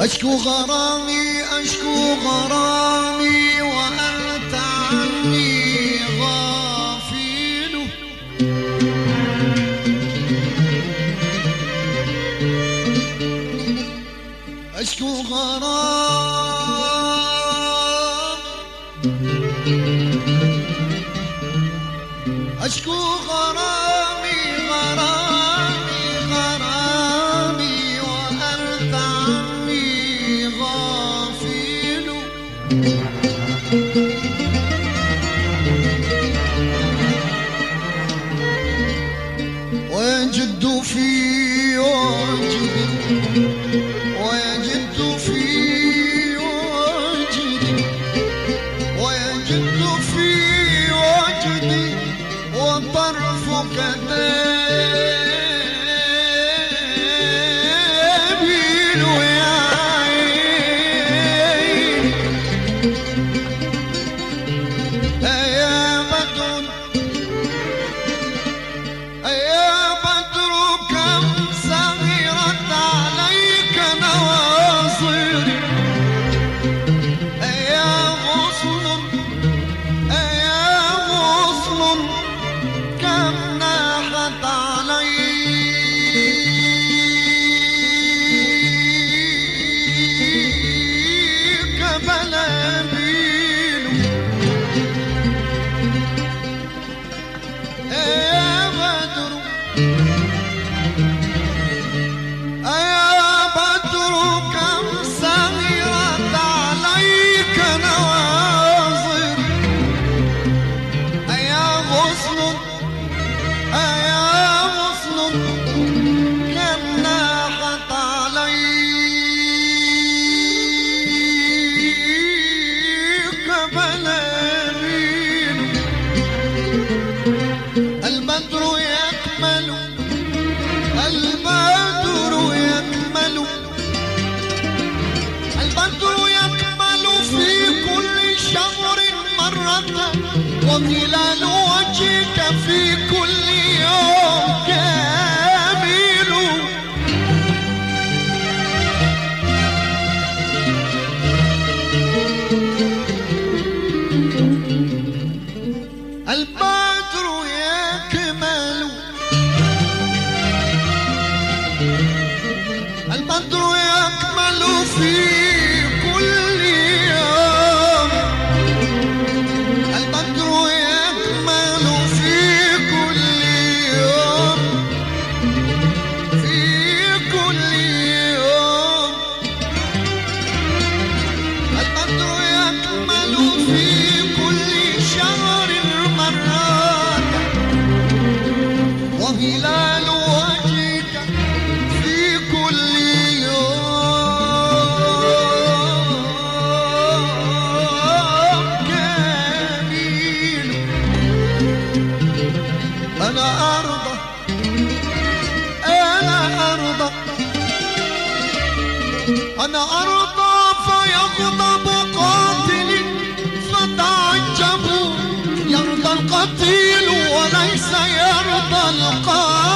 أشكو غرامي أشكو غرامي. غرام أشكو غرام. ومن لا نوجيك في كل يوم أنا أرضى فيغضب قاتلي فتعجبوا يرضى القتيل وليس يرضى القاتل.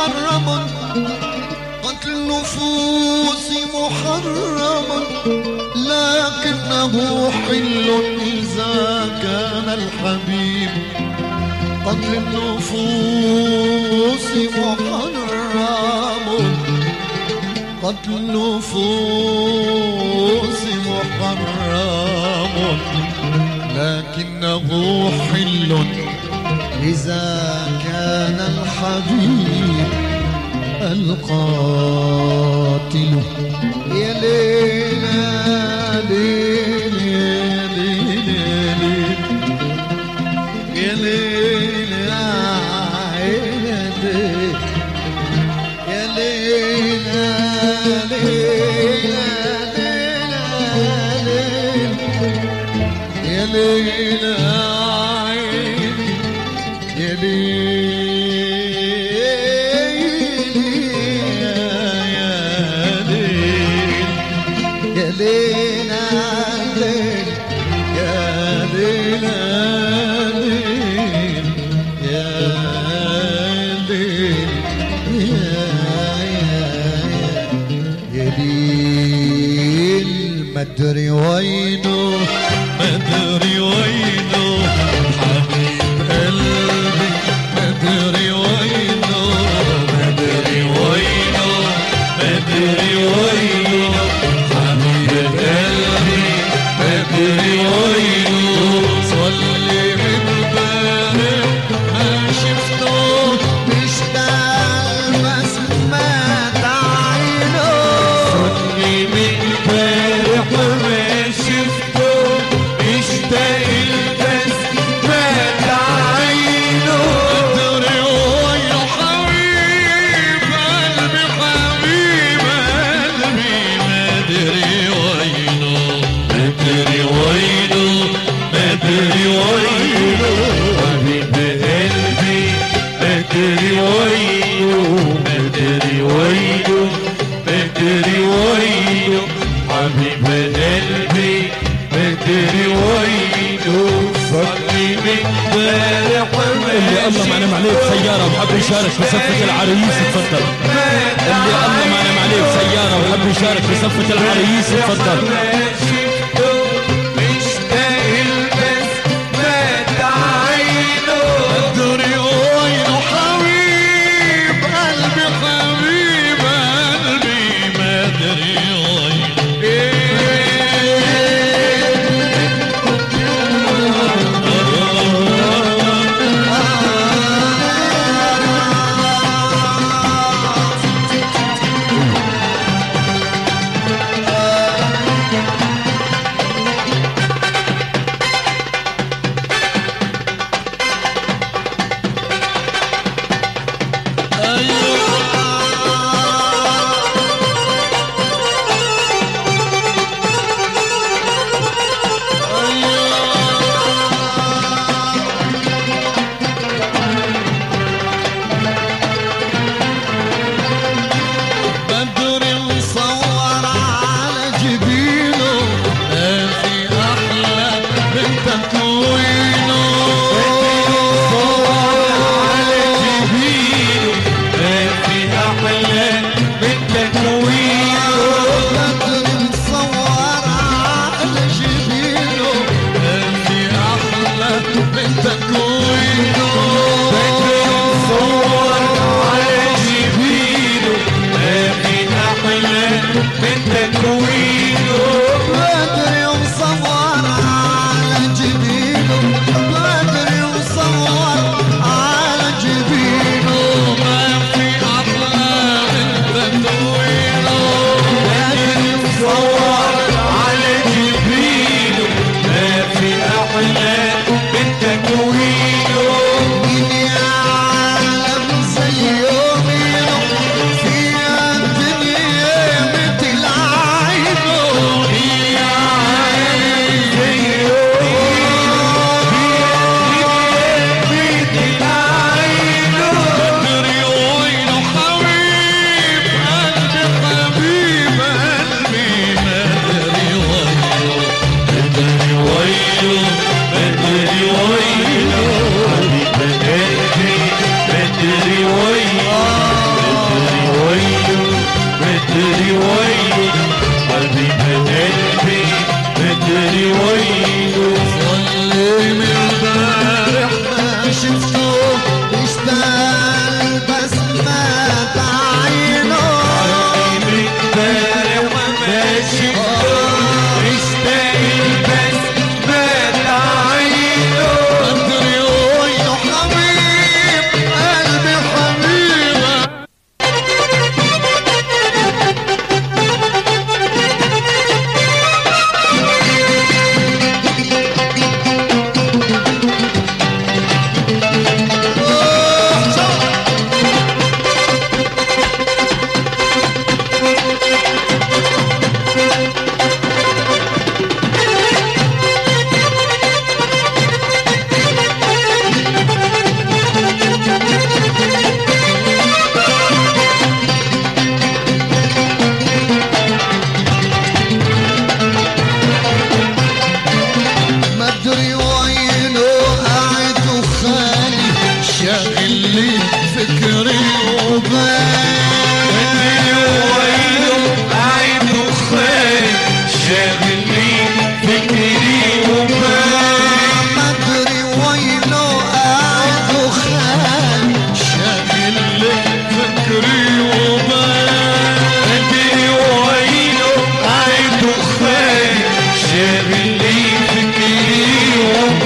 محرم قتل النفوس محرم لكنه حل إذا كان الحبيب. قتل النفوس محرم قتل النفوس محرم لكنه حل إذا كان الحبيب القاتل يا ليل يا ليل يا ليل يا ليل يا ليل يا ليل يا ليل يا ليل يا ليل ما ادري وينه ما ادري وينه حبيب قلبي ادري وينه صلي من امبارح اللي الله ما نام عليه بسيارة وحب يشارك في صفة العريس اتفضل اللي الله ما نام عليه بسيارة وحب يشارك في صفة العريس اتفضل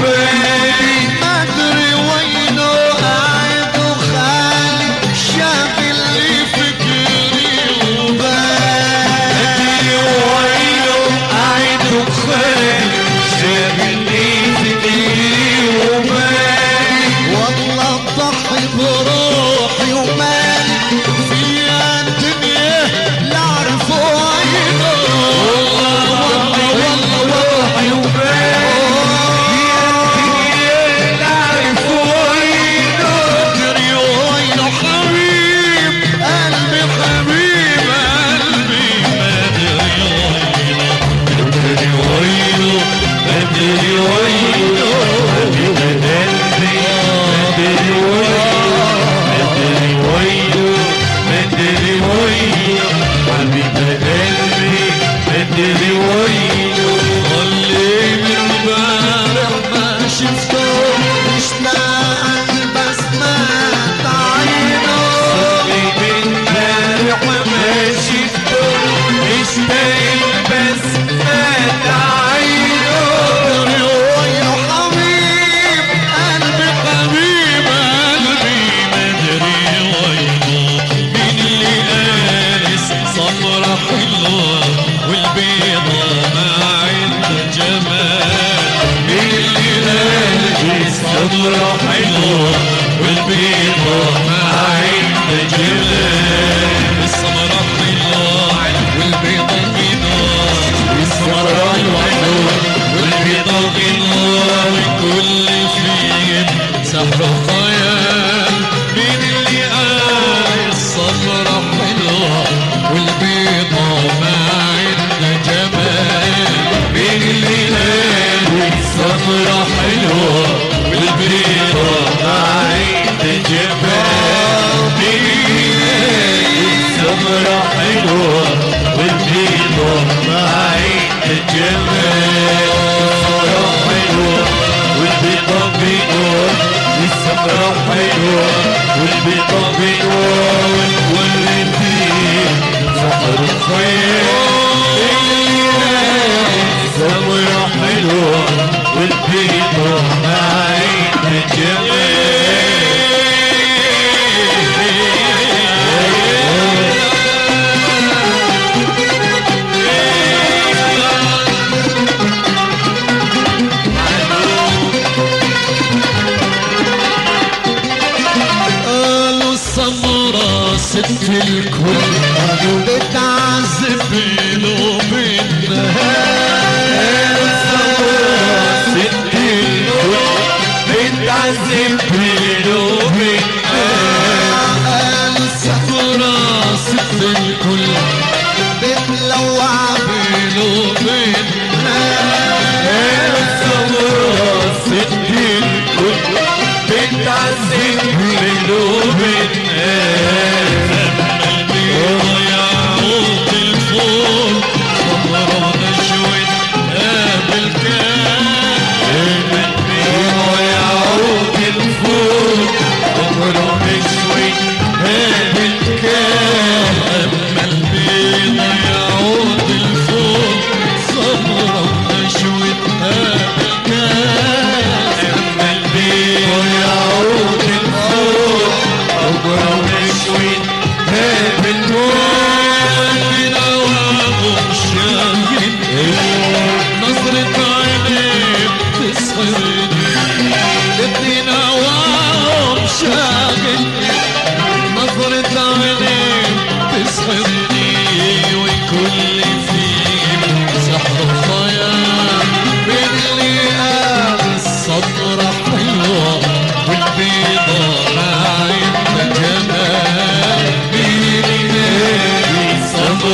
Open الكل.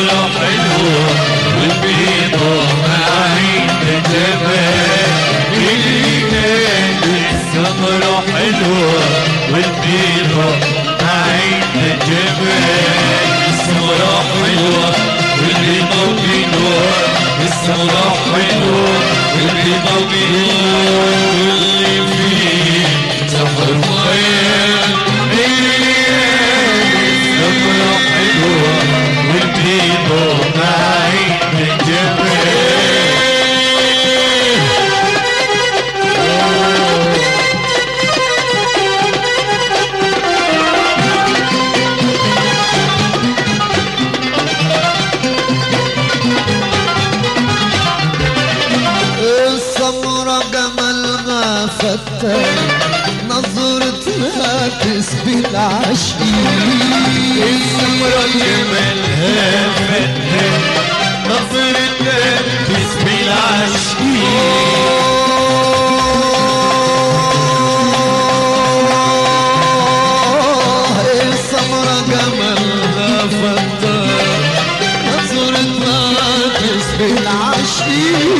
ولو حلو والبيضة معي بالجمال الجمال السمرة حلوة والبيضة معي بالجمال السمرة حلوة والبيضة بنور السمرة حلوة والبيضة بنور اللي you